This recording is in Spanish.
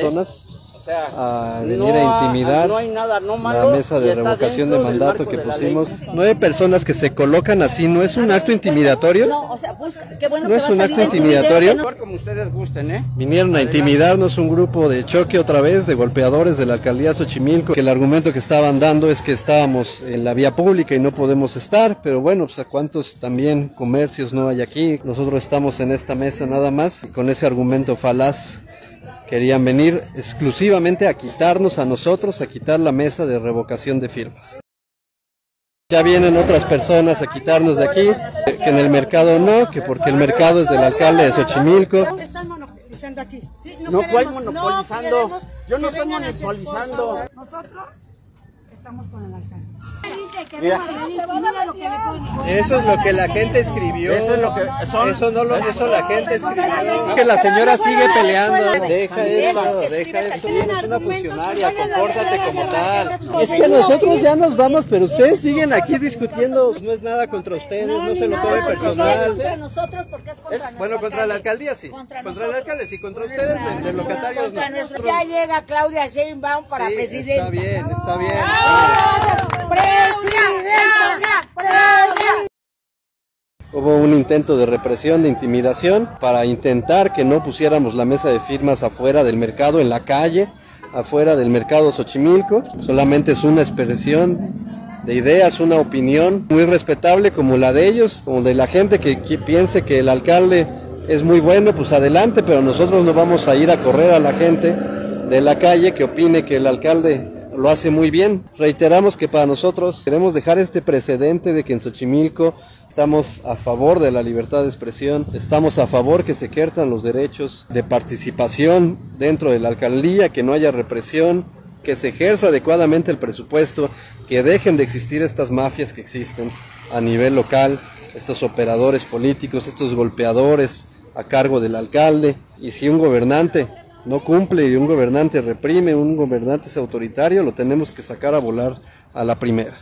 personas O sea, a no venir a intimidar no hay nada no la malo mesa y de revocación de mandato que la pusimos. Nueve personas que se colocan así, ¿no es un acto intimidatorio? No, o sea, busca, qué bueno ¿No que es un acto video intimidatorio? no- como ustedes gusten, ¿eh? Vinieron a intimidarnos un grupo de choque otra vez, de golpeadores de la alcaldía Xochimilco, que el argumento que estaban dando es que estábamos en la vía pública y no podemos estar, pero bueno, pues a cuántos también comercios no hay aquí. Nosotros estamos en esta mesa nada más y con ese argumento falaz querían venir exclusivamente a quitarnos a nosotros, a quitar la mesa de revocación de firmas. Ya vienen otras personas a quitarnos de aquí, que en el mercado no, que porque el mercado es del alcalde de Xochimilco. Están monopolizando aquí. ¿sí? No, ¿cuál queremos- monopolizando? queremos Yo no estoy monopolizando. Nosotros estamos con el alcalde. Mira. Eso es lo que la gente escribió. Eso es lo que son. Eso no lo, eso la gente escribió. Que la señora sigue peleando. Deja eso, deja eso. Eres una funcionaria, compórtate como tal. Es que nosotros ya nos vamos, pero ustedes siguen aquí discutiendo. No es nada contra ustedes, no se lo tome es contra personal. nosotros porque es contra bueno, contra la alcaldía sí. Contra Contra el alcalde sí, contra ustedes de, locatarios no. Ya llega Claudia Sheinbaum para Sí, presidente. está bien, está bien. Hubo un intento de represión, de intimidación, para intentar que no pusiéramos la mesa de firmas afuera del mercado, en la calle, afuera del mercado Xochimilco. Solamente es una expresión de ideas, una opinión muy respetable como la de ellos, como de la gente que, que piense que el alcalde es muy bueno, pues adelante, pero nosotros no vamos a ir a correr a la gente de la calle que opine que el alcalde lo hace muy bien. Reiteramos que para nosotros queremos dejar este precedente de que en Xochimilco estamos a favor de la libertad de expresión, estamos a favor que se ejerzan los derechos de participación dentro de la alcaldía, que no haya represión, que se ejerza adecuadamente el presupuesto, que dejen de existir estas mafias que existen a nivel local, estos operadores políticos, estos golpeadores a cargo del alcalde, y si un gobernante no cumple y un gobernante reprime, un gobernante es autoritario, lo tenemos que sacar a volar a la primera.